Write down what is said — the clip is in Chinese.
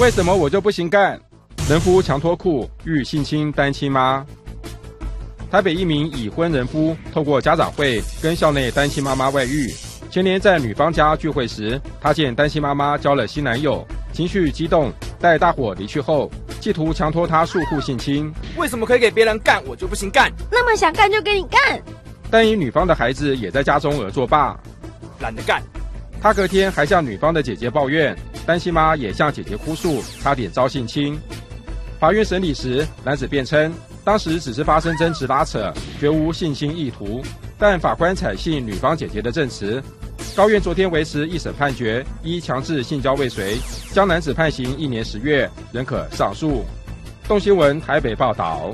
为什么我就不行干？人夫强脱裤欲性侵单亲妈。台北一名已婚人夫透过家长会跟校内单亲妈妈外遇。前年在女方家聚会时，他见单亲妈妈交了新男友，情绪激动，待大伙离去后，企图强拖她束缚性侵。为什么可以给别人干，我就不行干？那么想干就给你干。但因女方的孩子也在家中而作罢，懒得干。他隔天还向女方的姐姐抱怨，担心妈也向姐姐哭诉，差点遭性侵。法院审理时，男子辩称当时只是发生争执拉扯，绝无性侵意图。但法官采信女方姐姐的证词。高院昨天维持一审判决，依强制性交未遂，将男子判刑一年十月，仍可上诉。动新闻台北报道。